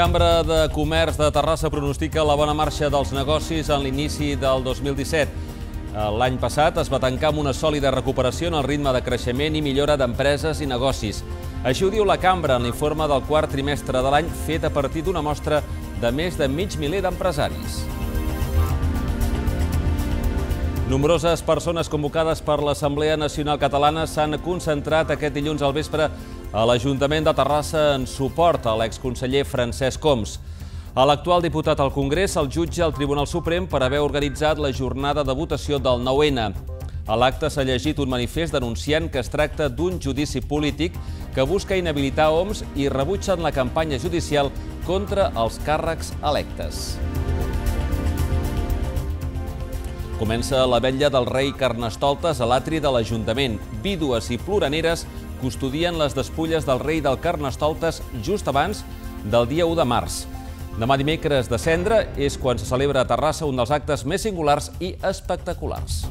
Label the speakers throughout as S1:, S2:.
S1: Cambra de Comerç de Terrassa pronostica la bona marxa dels negocis en l'inici del 2017. L'any passat es va tancar amb una sòlida recuperació en el ritme de creixement i millora d'empreses i negocis. Així ho diu la Cambra en l'informe del quart trimestre de l'any fet a partir d'una mostra de més de mig miler d'empresaris. Nombroses persones convocades per l'Assemblea Nacional Catalana s'han concentrat aquest dilluns al vespre a l'Ajuntament de Terrassa en suport a l'exconseller Francesc Coms. A l'actual diputat al Congrés el jutge al Tribunal Suprem per haver organitzat la jornada de votació del 9-N. A l'acte s'ha llegit un manifest denunciant que es tracta d'un judici polític que busca inhabilitar OMS i rebutgen la campanya judicial contra els càrrecs electes. Comença la vetlla del rei Carnestoltes a l'atri de l'Ajuntament. Vídues i ploraneres custodien les despulles del rei del Carnestoltes just abans del dia 1 de març. Demà dimecres de cendre és quan se celebra a Terrassa un dels actes més singulars i espectaculars.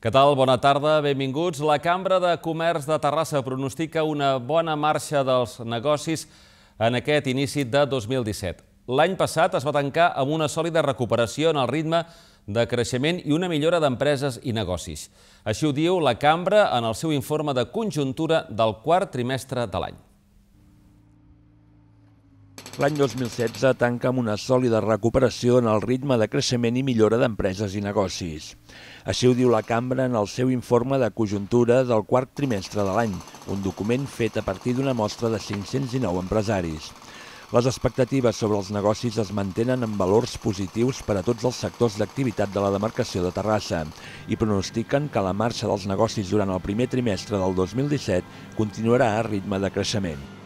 S1: Què tal? Bona tarda, benvinguts. La Cambra de Comerç de Terrassa pronostica una bona marxa dels negocis en aquest inici de 2017. L'any passat es va tancar amb una sòlida recuperació en el ritme de creixement i una millora d'empreses i negocis. Així ho diu la Cambra en el seu informe de conjuntura del quart trimestre de l'any.
S2: L'any 2016 tanca amb una sòlida recuperació en el ritme de creixement i millora d'empreses i negocis. Així ho diu la Cambra en el seu informe de conjuntura del quart trimestre de l'any, un document fet a partir d'una mostra de 519 empresaris. Les expectatives sobre els negocis es mantenen en valors positius per a tots els sectors d'activitat de la demarcació de Terrassa i pronostiquen que la marxa dels negocis durant el primer trimestre del 2017 continuarà a ritme de creixement.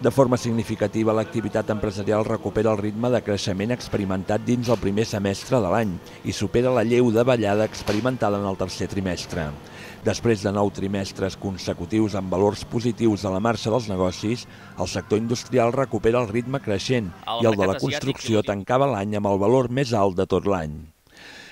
S2: De forma significativa, l'activitat empresarial recupera el ritme de creixement experimentat dins el primer semestre de l'any i supera la lleu de ballada experimentada en el tercer trimestre. Després de nou trimestres consecutius amb valors positius a la marxa dels negocis, el sector industrial recupera el ritme creixent i el de la construcció tancava l'any amb el valor més alt de tot l'any.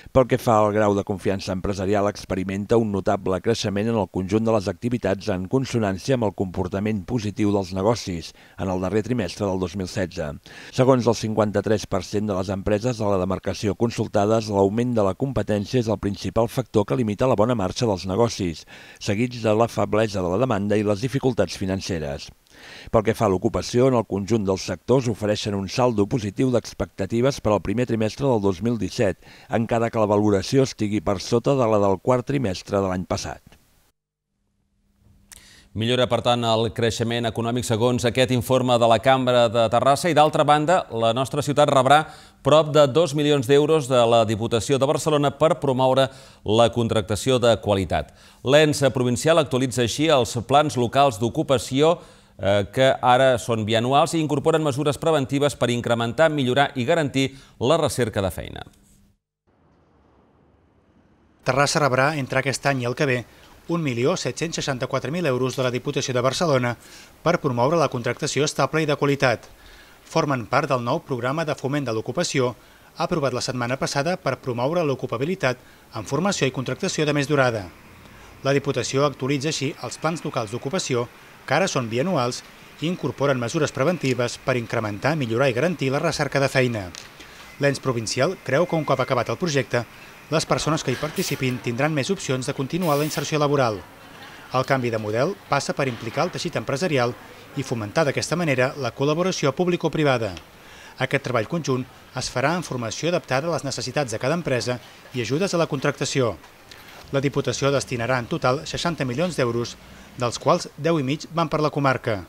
S2: Pel que fa al grau de confiança empresarial, experimenta un notable creixement en el conjunt de les activitats en consonància amb el comportament positiu dels negocis en el darrer trimestre del 2016. Segons el 53% de les empreses de la demarcació consultades, l'augment de la competència és el principal factor que limita la bona marxa dels negocis, seguits de la feblesa de la demanda i les dificultats financeres. Pel que fa a l'ocupació, en el conjunt dels sectors ofereixen un saldo positiu d'expectatives per al primer trimestre del 2017, encara que la valoració estigui per sota de la del quart trimestre de l'any passat.
S1: Millora, per tant, el creixement econòmic segons aquest informe de la Cambra de Terrassa i, d'altra banda, la nostra ciutat rebrà prop de 2 milions d'euros de la Diputació de Barcelona per promoure la contractació de qualitat. L'ENS provincial actualitza així els plans locals d'ocupació que ara són bianuals i incorporen mesures preventives per incrementar, millorar i garantir la recerca de feina.
S3: Terrassa rebrà entre aquest any i el que ve 1.764.000 euros de la Diputació de Barcelona per promoure la contractació estable i de qualitat. Formen part del nou programa de foment de l'ocupació aprovat la setmana passada per promoure l'ocupabilitat en formació i contractació de més durada. La Diputació actualitza així els plans locals d'ocupació que ara són bianuals i incorporen mesures preventives per incrementar, millorar i garantir la recerca de feina. L'ENS provincial creu que un cop acabat el projecte, les persones que hi participin tindran més opcions de continuar la inserció laboral. El canvi de model passa per implicar el teixit empresarial i fomentar d'aquesta manera la col·laboració público-privada. Aquest treball conjunt es farà en formació adaptada a les necessitats de cada empresa i ajudes a la contractació. La Diputació destinarà en total 60 milions d'euros dels quals 10 i mig van per la comarca.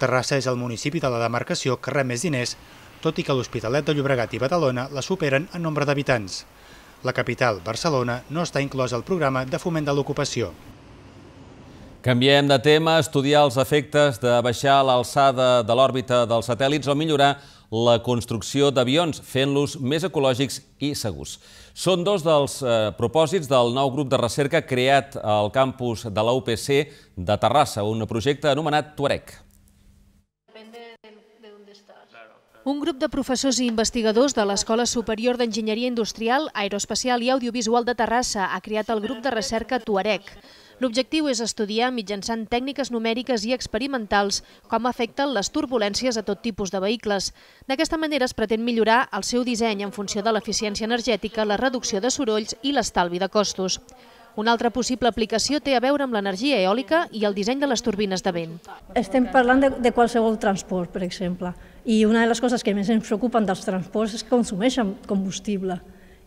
S3: Terrassa és el municipi de la demarcació que rep més diners, tot i que l'Hospitalet de Llobregat i Badalona la superen en nombre d'habitants. La capital, Barcelona, no està inclosa al programa de foment de l'ocupació.
S1: Canviem de tema, estudiar els efectes de baixar l'alçada de l'òrbita dels satèl·lits o millorar la construcció d'avions, fent-los més ecològics i segurs. Són dos dels eh, propòsits del nou grup de recerca creat al campus de la UPC de Terrassa, un projecte anomenat Tuareg.
S4: Un grup de professors i investigadors de l'Escola Superior d'Enginyeria Industrial, Aeroespacial i Audiovisual de Terrassa ha creat el grup de recerca Tuareg. L'objectiu és estudiar mitjançant tècniques numèriques i experimentals com afecten les turbulències a tot tipus de vehicles. D'aquesta manera es pretén millorar el seu disseny en funció de l'eficiència energètica, la reducció de sorolls i l'estalvi de costos. Una altra possible aplicació té a veure amb l'energia eòlica i el disseny de les turbines de vent.
S5: Estem parlant de, de qualsevol transport, per exemple, i una de les coses que més ens preocupen dels transports és que consumeixen combustible.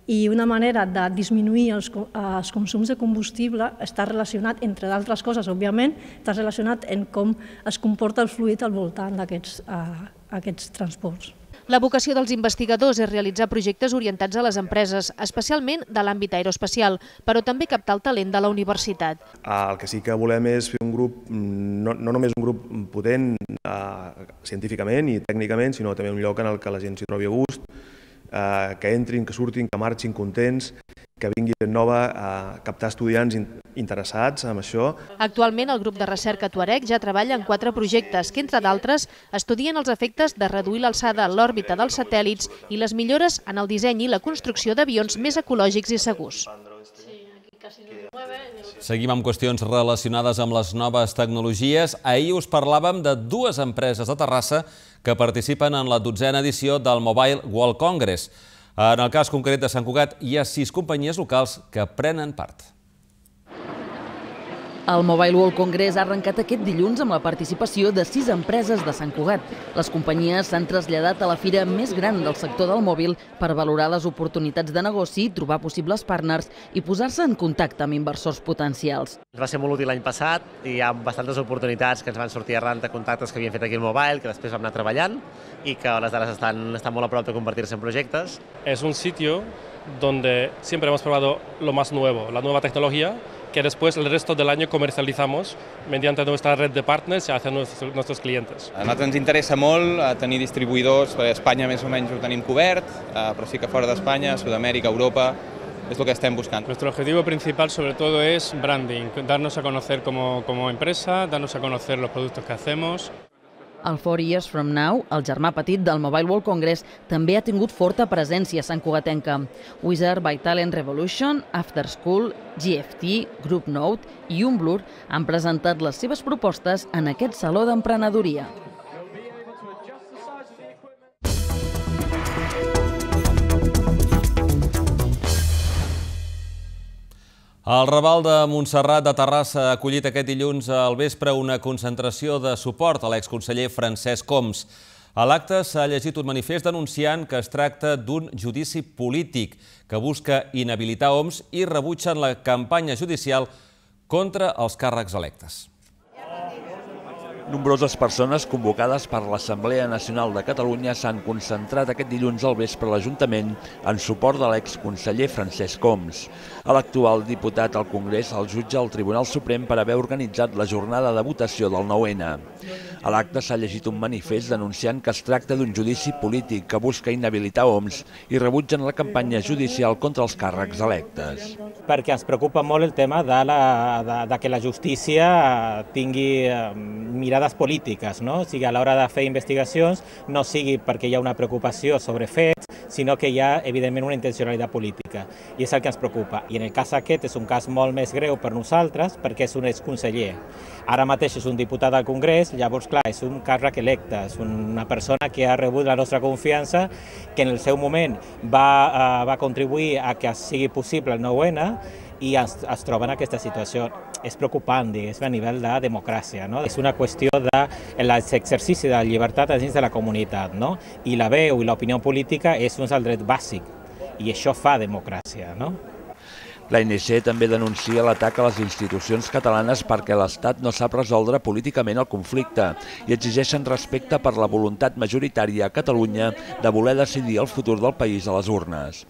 S5: I una manera de disminuir els, els consums de combustible està relacionat, entre d'altres coses, òbviament, està relacionat en com es comporta el fluid al voltant d'aquests uh, aquests transports.
S4: La vocació dels investigadors és realitzar projectes orientats a les empreses, especialment de l'àmbit aeroespacial, però també captar el talent de la universitat.
S6: El que sí que volem és fer un grup, no, no només un grup potent eh, científicament i tècnicament, sinó també un lloc en el que la gent s'hi trobi a gust, eh, que entrin, que surtin, que marxin contents que vingui gent nova a captar estudiants interessats en això.
S4: Actualment el grup de recerca Tuareg ja treballa en quatre projectes que, entre d'altres, estudien els efectes de reduir l'alçada a l'òrbita dels satèl·lits i les millores en el disseny i la construcció d'avions més ecològics i segurs.
S1: Seguim amb qüestions relacionades amb les noves tecnologies. Ahir us parlàvem de dues empreses de Terrassa que participen en la dotzena edició del Mobile World Congress. En el cas concret de Sant Cugat, hi ha sis companyies locals que prenen part.
S7: El Mobile World Congress ha arrencat aquest dilluns amb la participació de sis empreses de Sant Cugat. Les companyies s'han traslladat a la fira més gran del sector del mòbil per valorar les oportunitats de negoci, trobar possibles partners i posar-se en contacte amb inversors potencials.
S8: Va ser molt útil l'any passat i hi ha bastantes oportunitats que ens van sortir arran de contactes que havíem fet aquí al Mobile, que després vam anar treballant i que a les dares estan, estan molt a prop de convertir-se en projectes.
S9: És un sitio donde siempre hemos probado lo más nuevo, la nueva tecnología, que después el resto del año comercializamos mediante nuestra red de partners hacia nuestros, nuestros clientes.
S10: A nosaltres ens interessa molt eh, tenir distribuïdors, a Espanya més o menys ho tenim cobert, eh, però sí que fora d'Espanya, Sud-amèrica, Europa, es lo que estén buscando.
S9: Nuestro objetivo principal sobre todo es branding, darnos a conocer como, como empresa, darnos a conocer los productos que hacemos.
S7: El Four Years From Now, el germà petit del Mobile World Congress, també ha tingut forta presència a Sant Cugatenca. Wizard by Talent Revolution, After School, GFT, Group Note i Umblur han presentat les seves propostes en aquest Saló d'Emprenedoria.
S1: El Raval de Montserrat de Terrassa ha acollit aquest dilluns al vespre una concentració de suport a l'exconseller Francesc Coms. A l'acte s'ha llegit un manifest denunciant que es tracta d'un judici polític que busca inhabilitar OMS i rebutgen la campanya judicial contra els càrrecs electes.
S2: Nombroses persones convocades per l'Assemblea Nacional de Catalunya s'han concentrat aquest dilluns al vespre a l'Ajuntament en suport de l'exconseller Francesc Homs. A l'actual diputat al Congrés el jutja el Tribunal Suprem per haver organitzat la jornada de votació del 9-N. A l'acte s'ha llegit un manifest denunciant que es tracta d'un judici polític que busca inhabilitar Homs i rebutgen la campanya judicial contra els càrrecs electes.
S11: Perquè ens preocupa molt el tema de, la, de, de que la justícia tingui eh, mirades polítiques, no? o sigui, a l'hora de fer investigacions no sigui perquè hi ha una preocupació sobre fets, sinó que hi ha, evidentment, una intencionalitat política. I és el que ens preocupa. I en el cas aquest és un cas molt més greu per nosaltres perquè és un exconseller. Ara mateix és un diputat al Congrés, llavors, clar, és un càrrec electe, és una persona que ha rebut la nostra confiança, que en el seu moment va, uh, va contribuir a que sigui possible el 9-N i es, es troba en aquesta situació. És preocupant, diguéssim, a nivell de democràcia. No? És una qüestió de l'exercici de la llibertat dins de la comunitat. No? I la veu i l'opinió política és un dret bàsic i això fa democràcia. No?
S2: L'ANC també denuncia l'atac a les institucions catalanes perquè l'Estat no sap resoldre políticament el conflicte i exigeixen respecte per la voluntat majoritària a Catalunya de voler decidir el futur del país a les urnes.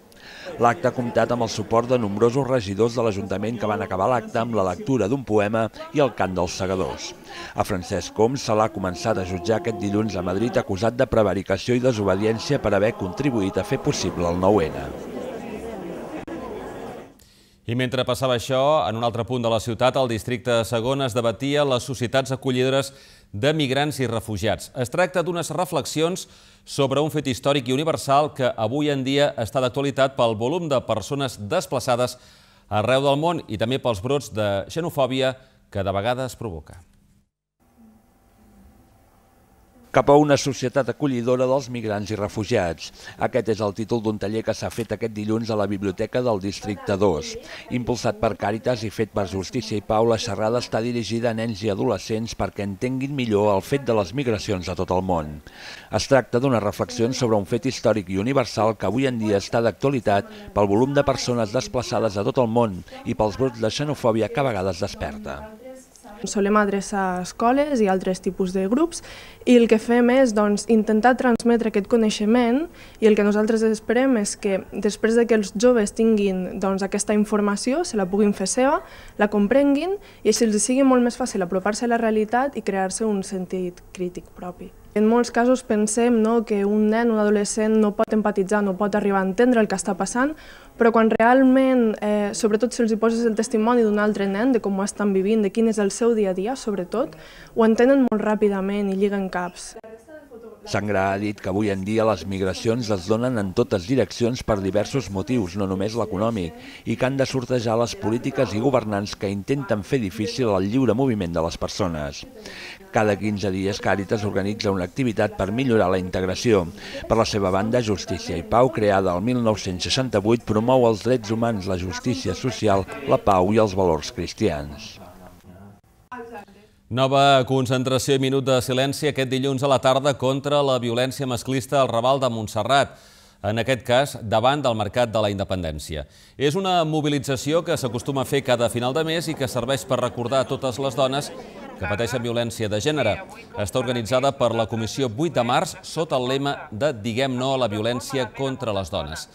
S2: L'acte ha comptat amb el suport de nombrosos regidors de l'Ajuntament que van acabar l'acte amb la lectura d'un poema i el cant dels segadors. A Francesc Coms se l'ha començat a jutjar aquest dilluns a Madrid acusat de prevaricació i desobediència per haver contribuït a fer possible el 9-N.
S1: I mentre passava això, en un altre punt de la ciutat, el districte de Segon es debatia les societats acollidores de migrants i refugiats. Es tracta d'unes reflexions sobre un fet històric i universal que avui en dia està d'actualitat pel volum de persones desplaçades arreu del món i també pels brots de xenofòbia que de vegades provoca
S2: cap a una societat acollidora dels migrants i refugiats. Aquest és el títol d'un taller que s'ha fet aquest dilluns a la Biblioteca del Districte 2. Impulsat per Càritas i fet per Justícia i Pau, la xerrada està dirigida a nens i adolescents perquè entenguin millor el fet de les migracions a tot el món. Es tracta d'una reflexió sobre un fet històric i universal que avui en dia està d'actualitat pel volum de persones desplaçades a tot el món i pels brots de xenofòbia que a vegades desperta.
S12: Solem adreçar escoles i altres tipus de grups i el que fem és doncs, intentar transmetre aquest coneixement i el que nosaltres esperem és que després de que els joves tinguin doncs, aquesta informació, se la puguin fer seva, la comprenguin i així els sigui molt més fàcil apropar-se a la realitat i crear-se un sentit crític propi. En molts casos pensem no, que un nen, un adolescent no pot empatitzar, no pot arribar a entendre el que està passant, però quan realment, eh, sobretot si els hi poses el testimoni d'un altre nen, de com ho estan vivint, de quin és el seu dia a dia, sobretot, ho entenen molt ràpidament i lliguen caps.
S2: Sangra ha dit que avui en dia les migracions es donen en totes direccions per diversos motius, no només l'econòmic, i que han de sortejar les polítiques i governants que intenten fer difícil el lliure moviment de les persones. Cada 15 dies Càritas organitza una activitat per millorar la integració. Per la seva banda, Justícia i Pau, creada el 1968, promou els drets humans, la justícia social, la pau i els valors cristians.
S1: Nova concentració i minut de silenci aquest dilluns a la tarda contra la violència masclista al Raval de Montserrat, en aquest cas davant del Mercat de la Independència. És una mobilització que s'acostuma a fer cada final de mes i que serveix per recordar a totes les dones que pateixen violència de gènere. Està organitzada per la Comissió 8 de març sota el lema de Diguem no a la violència contra les dones.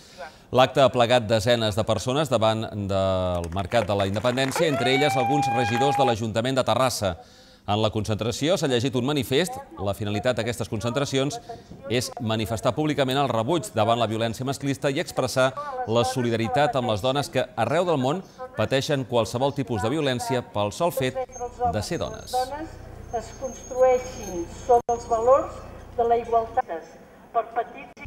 S1: L'acte ha plegat desenes de persones davant del Mercat de la Independència, entre elles alguns regidors de l'Ajuntament de Terrassa. En la concentració s'ha llegit un manifest. La finalitat d'aquestes concentracions és manifestar públicament el rebuig davant la violència masclista i expressar la solidaritat amb les dones que arreu del món pateixen qualsevol tipus de violència pel sol fet de ser dones. es construeixin sobre els valors de la igualtat per petits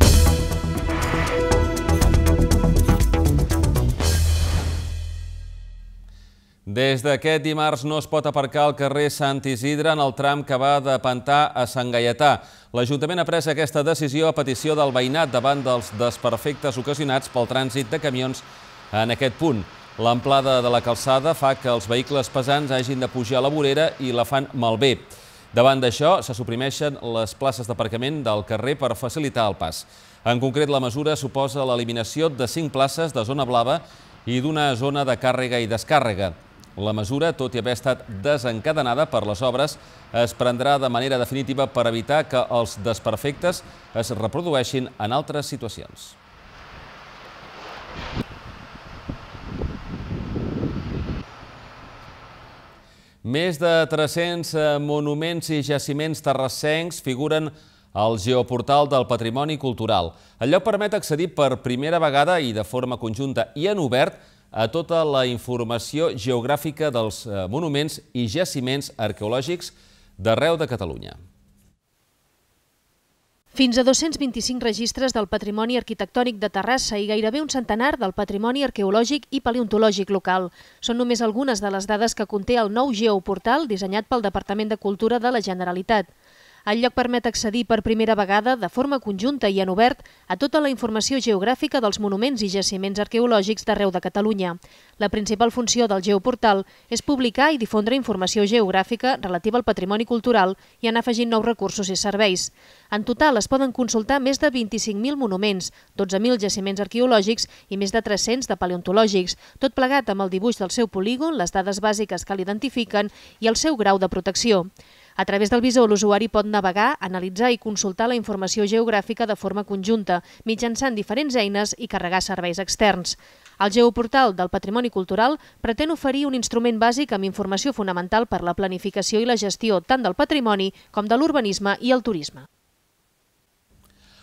S1: Des d'aquest dimarts no es pot aparcar al carrer Sant Isidre en el tram que va de Pantà a Sant Gaietà. L'Ajuntament ha pres aquesta decisió a petició del veïnat davant dels desperfectes ocasionats pel trànsit de camions en aquest punt. L'amplada de la calçada fa que els vehicles pesants hagin de pujar a la vorera i la fan malbé. Davant d'això, se suprimeixen les places d'aparcament del carrer per facilitar el pas. En concret, la mesura suposa l'eliminació de cinc places de zona blava i d'una zona de càrrega i descàrrega. La mesura, tot i haver estat desencadenada per les obres, es prendrà de manera definitiva per evitar que els desperfectes es reprodueixin en altres situacions. Més de 300 eh, monuments i jaciments terrassencs figuren al geoportal del Patrimoni Cultural. El lloc permet accedir per primera vegada i de forma conjunta i en obert a tota la informació geogràfica dels eh, monuments i jaciments arqueològics d'arreu de Catalunya.
S4: Fins a 225 registres del patrimoni arquitectònic de Terrassa i gairebé un centenar del patrimoni arqueològic i paleontològic local. Són només algunes de les dades que conté el nou geoportal dissenyat pel Departament de Cultura de la Generalitat. El lloc permet accedir per primera vegada, de forma conjunta i en obert, a tota la informació geogràfica dels monuments i jaciments arqueològics d'arreu de Catalunya. La principal funció del geoportal és publicar i difondre informació geogràfica relativa al patrimoni cultural i anar afegint nous recursos i serveis. En total es poden consultar més de 25.000 monuments, 12.000 jaciments arqueològics i més de 300 de paleontològics, tot plegat amb el dibuix del seu polígon, les dades bàsiques que l'identifiquen i el seu grau de protecció. A través del visor, l'usuari pot navegar, analitzar i consultar la informació geogràfica de forma conjunta, mitjançant diferents eines i carregar serveis externs. El Geoportal del Patrimoni Cultural pretén oferir un instrument bàsic amb informació fonamental per la planificació i la gestió tant del patrimoni com de l'urbanisme i el turisme.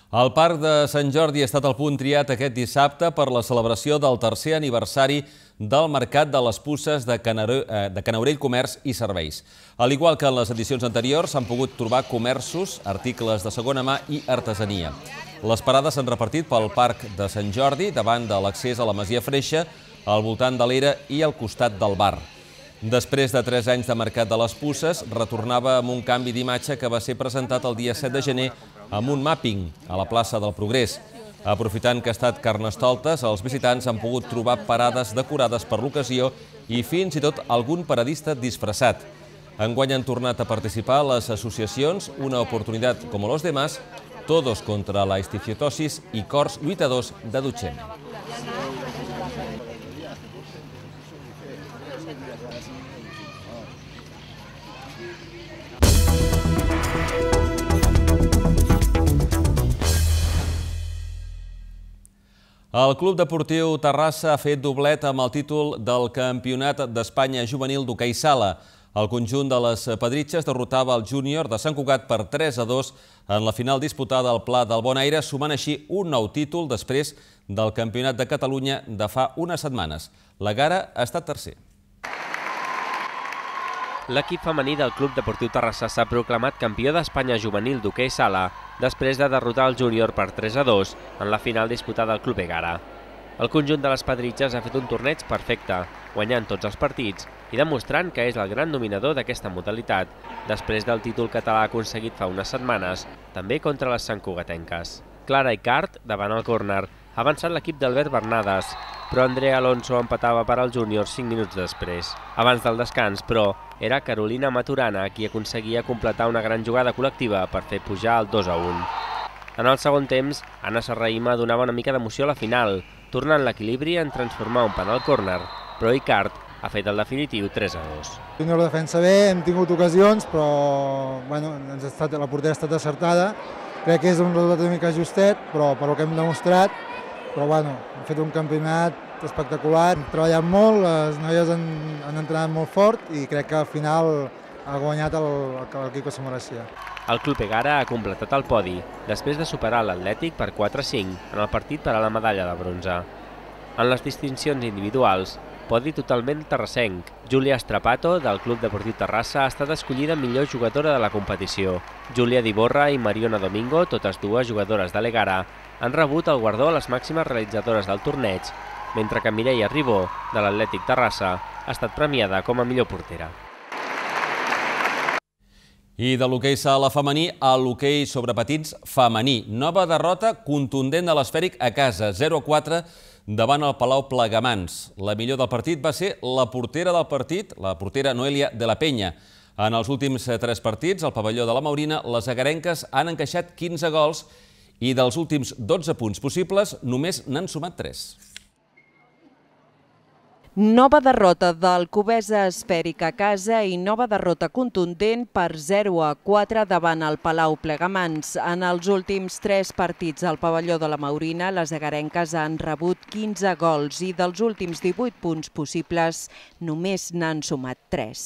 S1: El Parc de Sant Jordi ha estat el punt triat aquest dissabte per la celebració del tercer aniversari del Mercat de les Pusses de, eh, de Canaurell Comerç i Serveis. Al igual que en les edicions anteriors, s'han pogut trobar comerços, articles de segona mà i artesania. Les parades s'han repartit pel Parc de Sant Jordi, davant de l'accés a la Masia Freixa, al voltant de l'era i al costat del bar. Després de tres anys de Mercat de les Pusses, retornava amb un canvi d'imatge que va ser presentat el dia 7 de gener amb un mapping a la plaça del Progrés. Aprofitant que ha estat Carnestoltes, els visitants han pogut trobar parades decorades per l'ocasió i fins i tot algun paradista disfressat. Enguany han tornat a participar les associacions Una oportunitat com los demás, Todos contra la estifiotosis i Cors lluitadors de Dutxem. El Club Deportiu Terrassa ha fet doblet amb el títol del Campionat d'Espanya Juvenil d'Hockey Sala. El conjunt de les Pedritxes derrotava el júnior de Sant Cugat per 3 a 2 en la final disputada al Pla del Bon Aire, sumant així un nou títol després del Campionat de Catalunya de fa unes setmanes. La Gara ha estat tercer.
S13: L'equip femení del Club Deportiu Terrassa s'ha proclamat campió d'Espanya juvenil d'hoquei sala després de derrotar el júnior per 3 a 2 en la final disputada al Club Egara. El conjunt de les Pedritxes ha fet un torneig perfecte, guanyant tots els partits i demostrant que és el gran dominador d'aquesta modalitat, després del títol català aconseguit fa unes setmanes, també contra les santcugatenques. Clara Icart, davant el córner, ha avançat l'equip d'Albert Bernades, però Andrea Alonso empatava per al júnior 5 minuts després. Abans del descans, però, era Carolina Maturana qui aconseguia completar una gran jugada col·lectiva per fer pujar el 2 a 1. En el segon temps, Anna Serraïma donava una mica d'emoció a la final, tornant l'equilibri en transformar un penal córner, però Icart ha fet el definitiu 3 a 2.
S14: Júnior defensa bé, hem tingut ocasions, però bueno, ens ha estat, la portera ha estat acertada. Crec que és un resultat una mica justet, però per el que hem demostrat però bueno, hem fet un campionat espectacular, hem treballat molt, les noies han, han entrenat molt fort i crec que al final ha guanyat l'equip que se mereixia.
S13: El Club Egara ha completat el podi després de superar l'Atlètic per 4-5 en el partit per a la medalla de bronze. En les distincions individuals, podi totalment terrassenc. Júlia Estrapato, del Club Deportiu Terrassa, ha estat escollida millor jugadora de la competició. Júlia Diborra i Mariona Domingo, totes dues jugadores de l'Egara, han rebut el guardó a les màximes realitzadores del torneig, mentre que Mireia Ribó, de l'Atlètic Terrassa, ha estat premiada com a millor portera.
S1: I de l'hoquei sala femení a l'hoquei sobre patins femení. Nova derrota contundent de l'esfèric a casa, 0-4 davant el Palau Plegamans. La millor del partit va ser la portera del partit, la portera Noelia de la Penya. En els últims tres partits, al pavelló de la Maurina, les agarenques han encaixat 15 gols i dels últims 12 punts possibles només n'han sumat 3.
S15: Nova derrota del Cubesa Esfèric a casa i nova derrota contundent per 0 a 4 davant el Palau Plegamans. En els últims tres partits al pavelló de la Maurina, les agarenques han rebut 15 gols i dels últims 18 punts possibles només n'han sumat 3.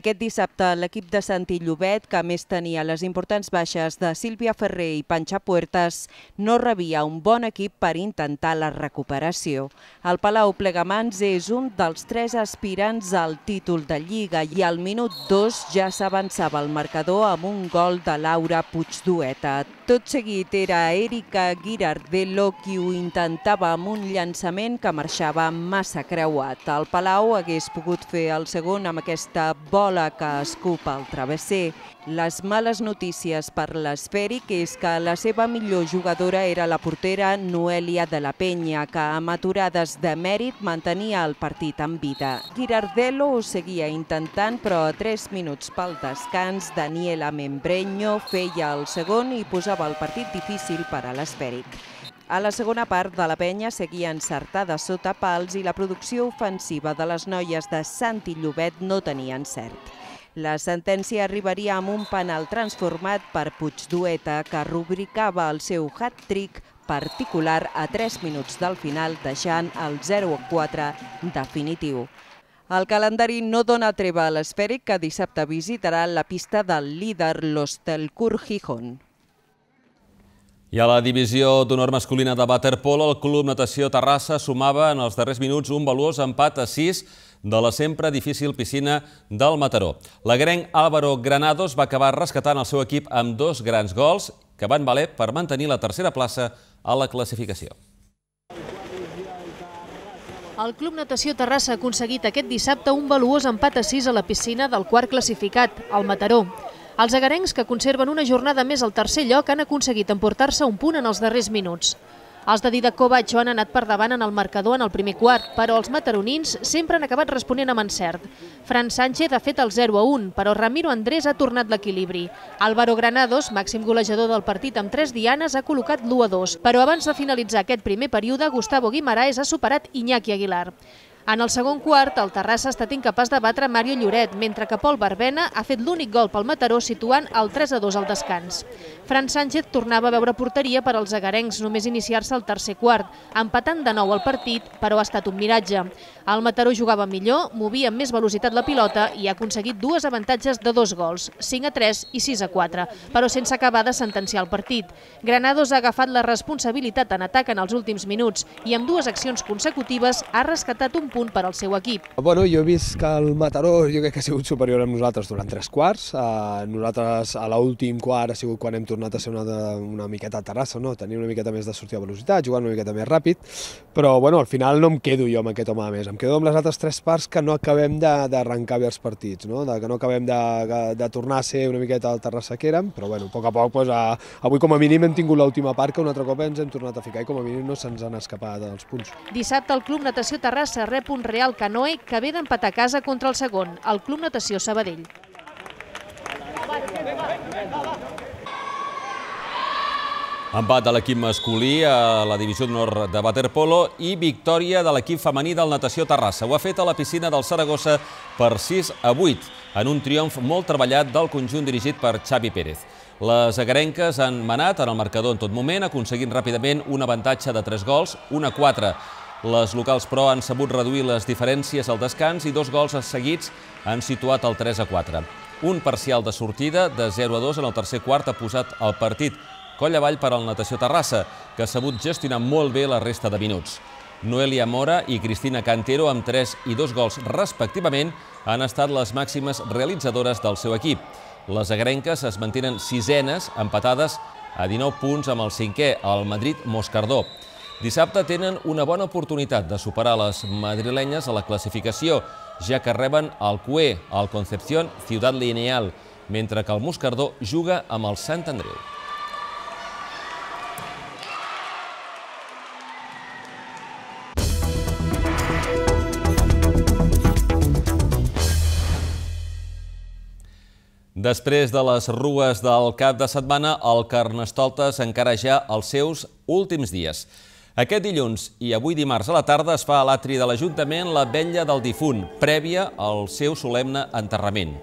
S15: Aquest dissabte l'equip de Santi Llobet, que més tenia les importants baixes de Sílvia Ferrer i Panxa Puertas, no rebia un bon equip per intentar la recuperació. El Palau Plegamans és un dels tres aspirants al títol de Lliga i al minut 2 ja s'avançava el marcador amb un gol de Laura Puigdueta. Tot seguit era Erika Girardello qui ho intentava amb un llançament que marxava massa creuat. El Palau hagués pogut fer el segon amb aquesta bola que escupa el travesser les males notícies per l'esfèric és que la seva millor jugadora era la portera Noelia de la Penya, que amb aturades de mèrit mantenia el partit en vida. Girardello ho seguia intentant, però a 3 minuts pel descans, Daniela Membreño feia el segon i posava el partit difícil per a l'esfèric. A la segona part de la penya seguia encertada sota pals i la producció ofensiva de les noies de Santi Llobet no tenia encert. La sentència arribaria amb un penal transformat per Puigdueta, que rubricava el seu hat-trick particular a 3 minuts del final, deixant el 0-4 definitiu. El calendari no dona treva a l'esfèric, que dissabte visitarà la pista del líder, l'Hostelcur Gijón.
S1: I a la divisió d'honor masculina de waterpolo, el Club Natació Terrassa sumava en els darrers minuts un valuós empat a 6 de la sempre difícil piscina del Mataró. L'agrenc Álvaro Granados va acabar rescatant el seu equip amb dos grans gols que van valer per mantenir la tercera plaça a la classificació.
S4: El Club Natació Terrassa ha aconseguit aquest dissabte un valuós empat a 6 a la piscina del quart classificat, el Mataró. Els agarencs, que conserven una jornada més al tercer lloc, han aconseguit emportar-se un punt en els darrers minuts. Els de Didac Kovacho han anat per davant en el marcador en el primer quart, però els mataronins sempre han acabat responent amb encert. Fran Sánchez ha fet el 0 a 1, però Ramiro Andrés ha tornat l'equilibri. Álvaro Granados, màxim golejador del partit amb tres dianes, ha col·locat l'1 a 2, però abans de finalitzar aquest primer període, Gustavo Guimaraes ha superat Iñaki Aguilar. En el segon quart, el Terrassa ha estat incapaç de batre Mario Lloret, mentre que Pol Barbena ha fet l'únic gol pel Mataró situant el 3-2 al descans. Fran Sánchez tornava a veure porteria per als agarencs només iniciar-se al tercer quart, empatant de nou el partit, però ha estat un miratge. El Mataró jugava millor, movia amb més velocitat la pilota i ha aconseguit dues avantatges de dos gols, 5 a 3 i 6 a 4, però sense acabar de sentenciar el partit. Granados ha agafat la responsabilitat en atac en els últims minuts i amb dues accions consecutives ha rescatat un punt per al seu equip.
S16: Bueno, jo he vist que el Mataró jo crec que ha sigut superior a nosaltres durant tres quarts. Uh, nosaltres a l'últim quart ha sigut quan hem tornat a ser una, una miqueta a Terrassa, no? tenir una miqueta més de sortida de velocitat, jugar una miqueta més ràpid, però bueno, al final no em quedo jo amb aquest home més, em quedo amb les altres tres parts que no acabem d'arrencar bé els partits, no? de, que no acabem de, de tornar a ser una miqueta al Terrassa que érem, però bueno, a poc a poc, pues, a, avui com a mínim hem tingut l'última part que un altre cop ens hem tornat a ficar i com a mínim no se'ns han escapat els punts.
S4: Dissabte el Club Natació Terrassa rep un Real Canoe que ve d'empatar casa contra el segon, el Club Natació Sabadell.
S1: Empat de l'equip masculí a la divisió d'honor de waterpolo i victòria de l'equip femení del Natació Terrassa. Ho ha fet a la piscina del Saragossa per 6 a 8, en un triomf molt treballat del conjunt dirigit per Xavi Pérez. Les agarenques han manat en el marcador en tot moment, aconseguint ràpidament un avantatge de 3 gols, 1 a 4. Les locals, però, han sabut reduir les diferències al descans i dos gols seguits han situat el 3 a 4. Un parcial de sortida de 0 a 2 en el tercer quart ha posat el partit coll avall per al Natació Terrassa, que ha sabut gestionar molt bé la resta de minuts. Noelia Mora i Cristina Cantero, amb 3 i 2 gols respectivament, han estat les màximes realitzadores del seu equip. Les agrenques es mantenen sisenes, empatades a 19 punts amb el cinquè, el Madrid Moscardó. Dissabte tenen una bona oportunitat de superar les madrilenyes a la classificació, ja que reben el CUE, el Concepción Ciudad Lineal, mentre que el Moscardó juga amb el Sant Andreu. Després de les rues del cap de setmana, el Carnestoltes encara ja els seus últims dies. Aquest dilluns i avui dimarts a la tarda es fa a l'atri de l'Ajuntament la vetlla del difunt, prèvia al seu solemne enterrament.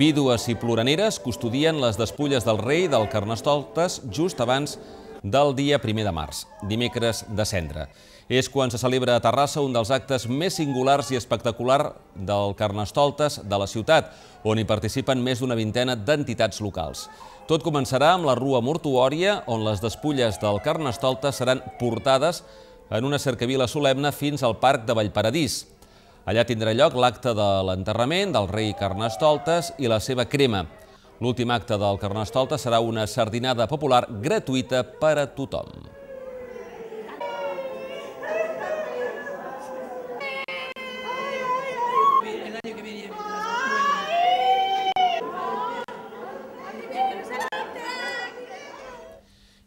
S1: Vídues i ploraneres custodien les despulles del rei del Carnestoltes just abans del dia 1 de març, dimecres de cendre. És quan se celebra a Terrassa un dels actes més singulars i espectacular del Carnestoltes de la ciutat, on hi participen més d'una vintena d'entitats locals. Tot començarà amb la rua mortuòria, on les despulles del Carnestoltes seran portades en una cercavila solemne fins al Parc de Vallparadís. Allà tindrà lloc l'acte de l'enterrament del rei Carnestoltes i la seva crema. L'últim acte del Carnestoltes serà una sardinada popular gratuïta per a tothom.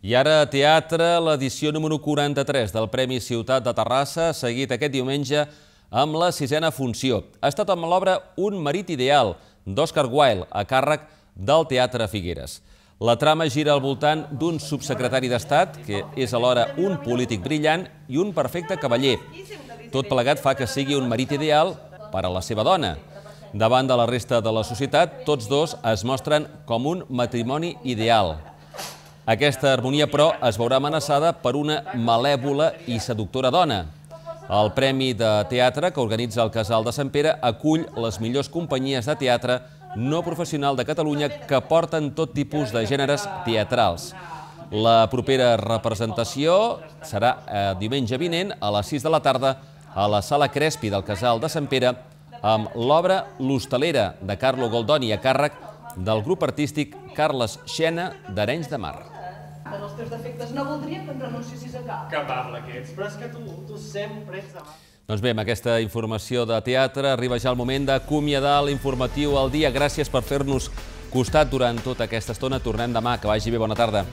S1: I ara teatre, l'edició número 43 del Premi Ciutat de Terrassa, seguit aquest diumenge amb la sisena funció. Ha estat amb l'obra Un marit ideal, d'Òscar Wilde, a càrrec del Teatre Figueres. La trama gira al voltant d'un subsecretari d'Estat, que és alhora un polític brillant i un perfecte cavaller. Tot plegat fa que sigui un marit ideal per a la seva dona. Davant de la resta de la societat, tots dos es mostren com un matrimoni ideal, aquesta harmonia, però, es veurà amenaçada per una malèvola i seductora dona. El Premi de Teatre que organitza el Casal de Sant Pere acull les millors companyies de teatre no professional de Catalunya que porten tot tipus de gèneres teatrals. La propera representació serà eh, diumenge vinent a les 6 de la tarda a la Sala Crespi del Casal de Sant Pere amb l'obra L'Hostalera de Carlo Goldoni a càrrec del grup artístic Carles Xena d'Arenys de Mar.
S17: Els teus defectes no voldria que em renunciessis a cap.
S18: Que parla que ets, però és que tu, tu sempre ets de mà.
S1: Doncs bé, amb aquesta informació de teatre arriba ja el moment d'acomiadar l'informatiu al dia. Gràcies per fer-nos costat durant tota aquesta estona. Tornem demà. Que vagi bé. Bona tarda.